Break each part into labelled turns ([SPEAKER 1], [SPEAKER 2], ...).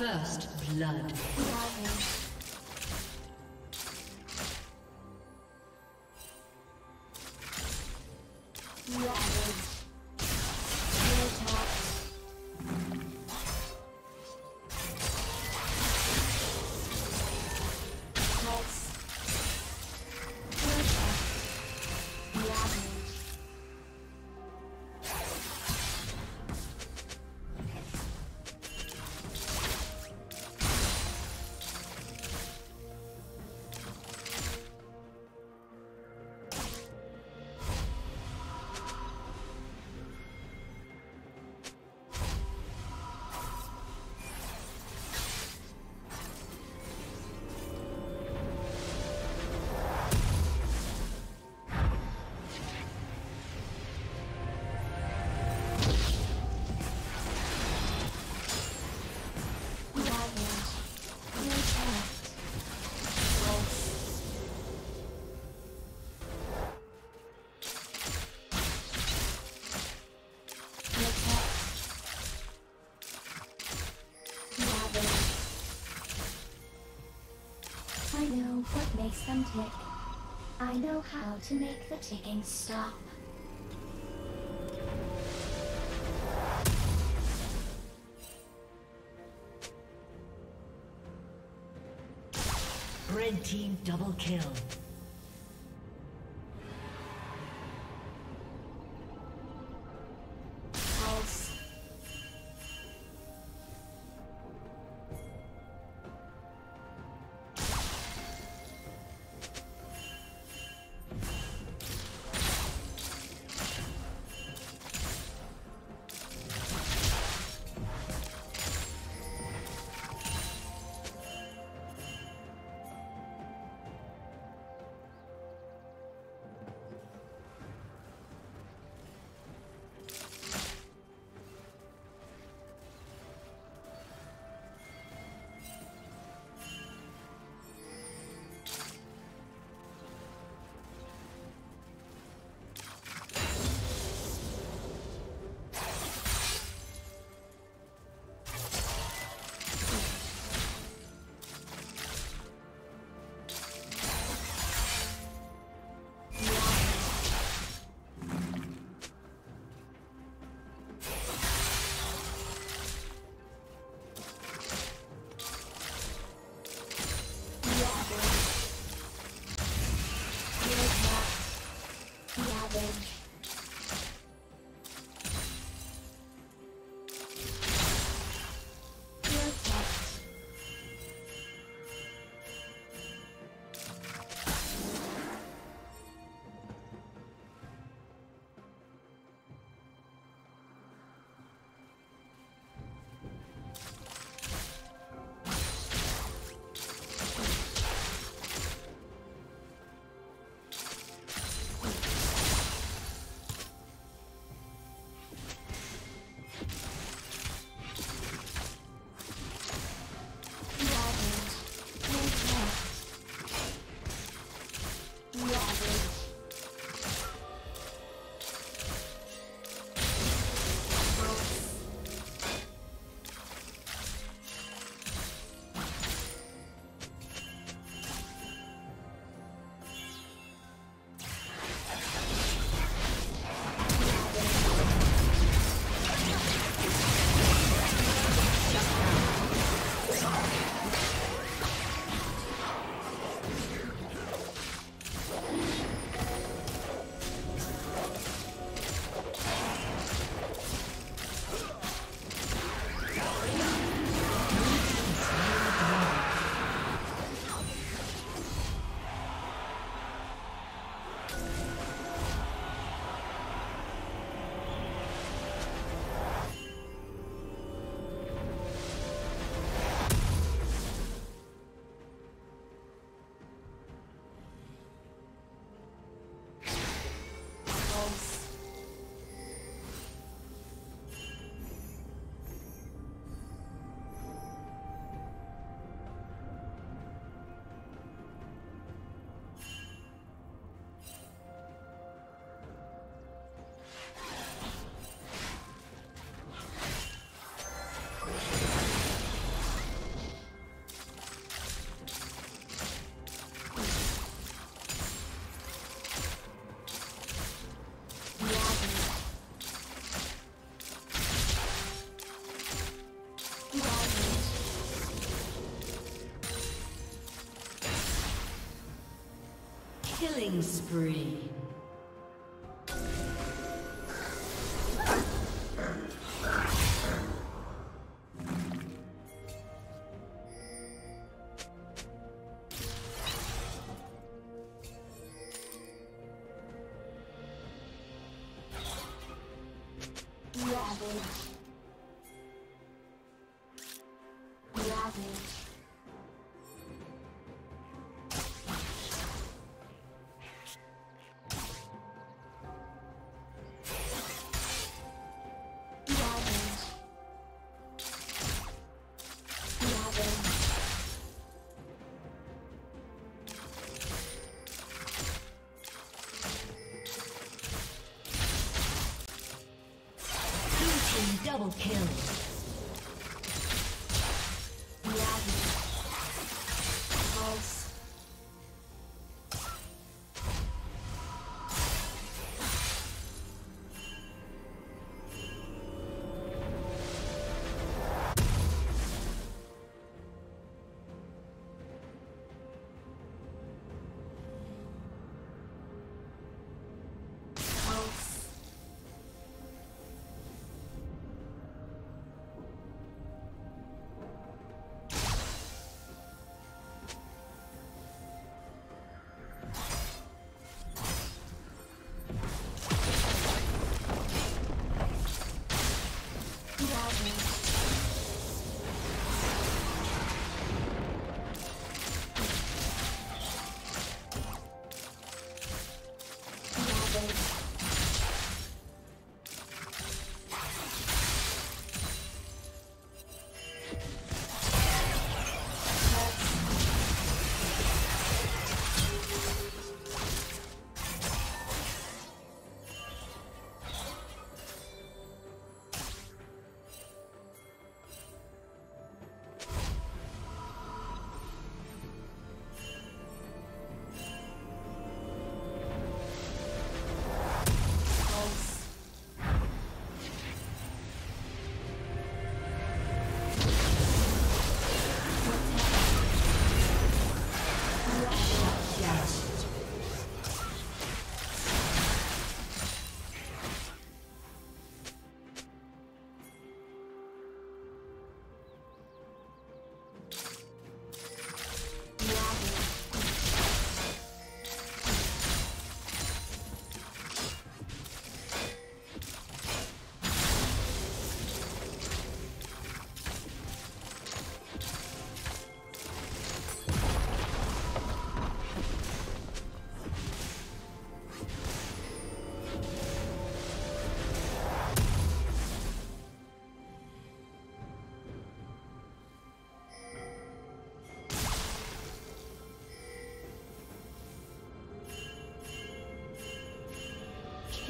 [SPEAKER 1] First blood.
[SPEAKER 2] Tick. I know how to make the ticking stop.
[SPEAKER 1] Red team double kill. Killing spree.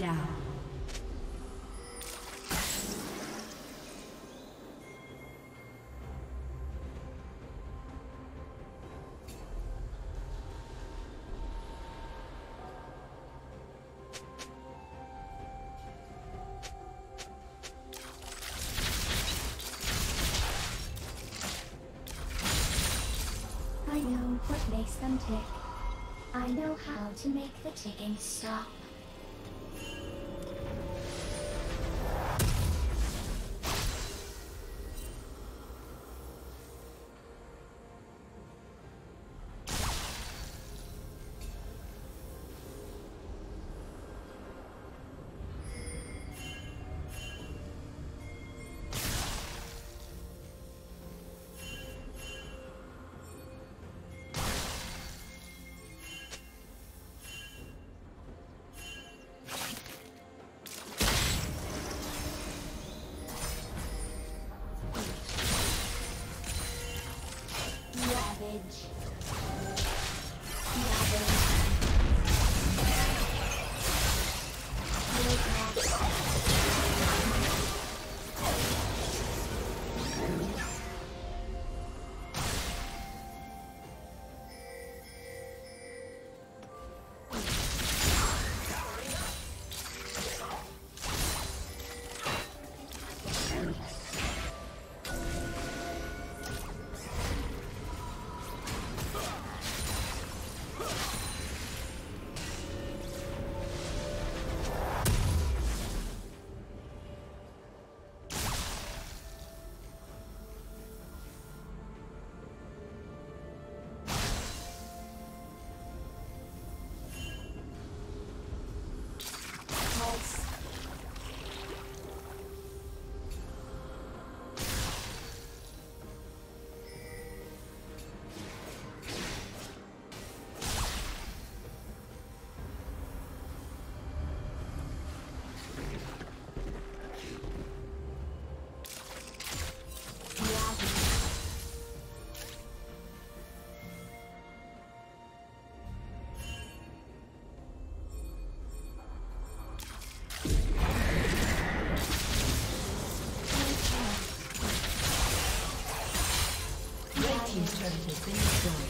[SPEAKER 1] Down.
[SPEAKER 2] I know what makes them tick. I know how to make the ticking stop. Ravage.
[SPEAKER 1] Has been destroyed.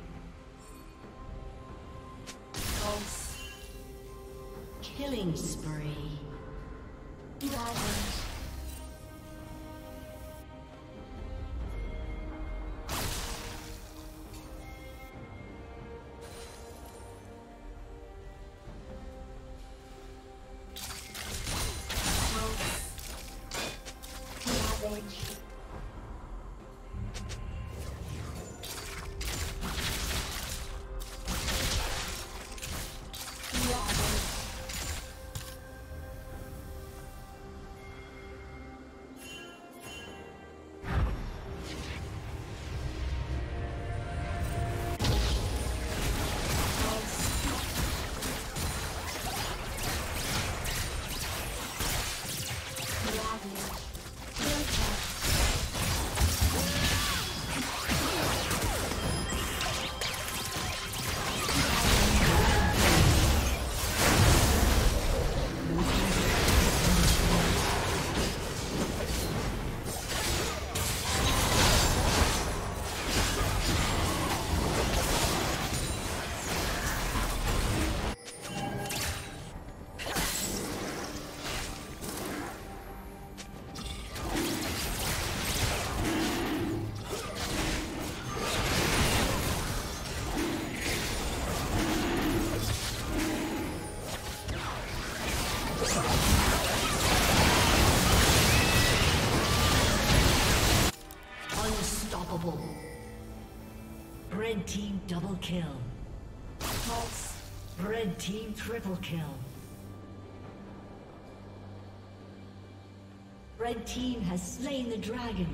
[SPEAKER 1] Kill.
[SPEAKER 2] Pulse.
[SPEAKER 1] Red team triple kill. Red team has slain the dragon.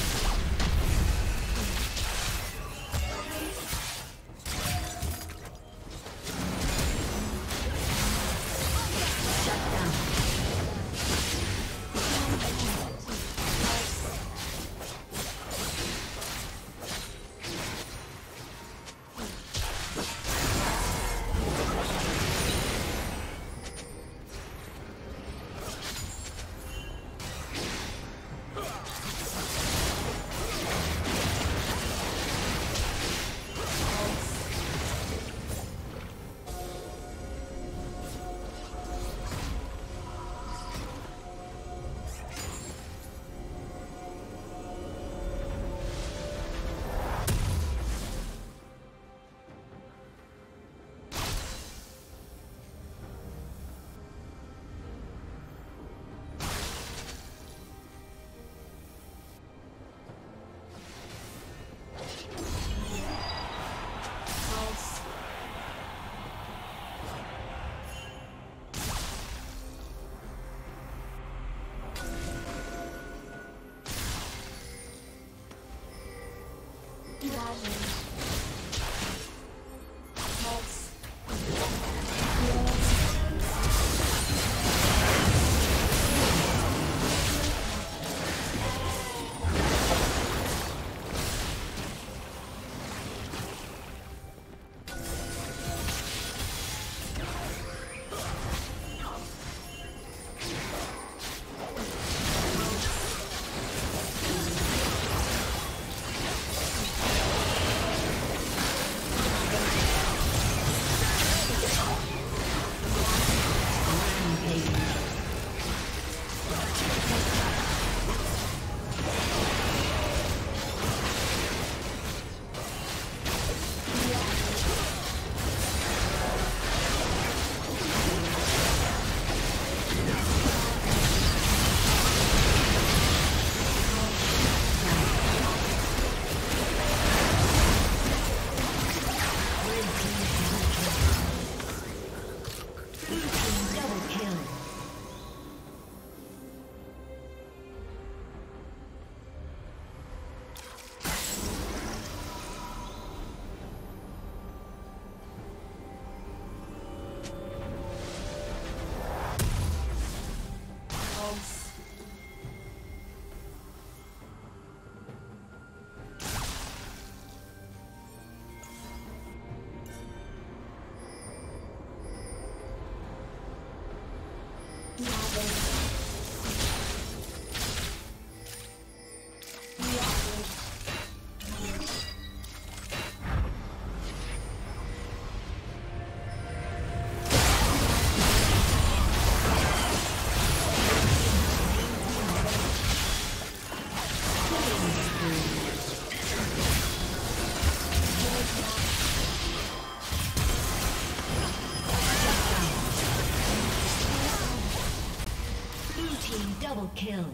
[SPEAKER 1] Kill.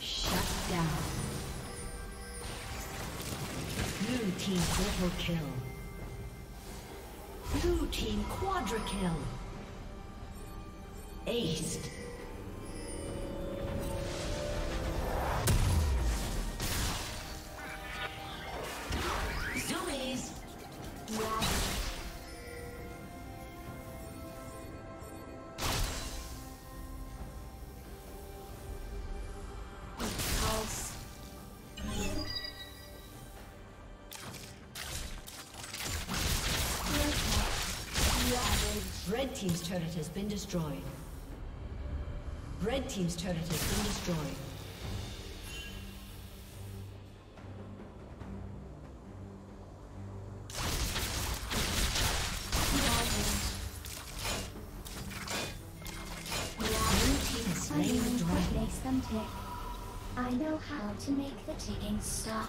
[SPEAKER 1] Shut down. Blue team triple kill. Blue team quadra kill. Aced. Red Team's turret has been destroyed. Red Team's turret has been destroyed.
[SPEAKER 2] I know how to make the ticking stop.